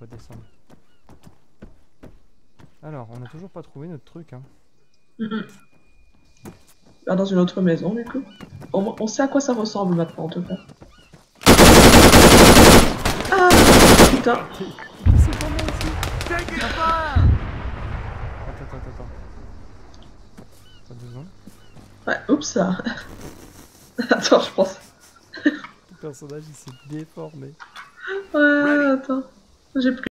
pas descendre. Alors, on a toujours pas trouvé notre truc, hein. Ah, dans une autre maison, du coup. On, on sait à quoi ça ressemble maintenant, en tout cas. Ah Putain C'est pas moi aussi! Attends, attends, attends. Attends deux secondes. Ouais, oups ça. Attends, je pense. Le personnage il s'est déformé. Ouais, attends. Não sei é porque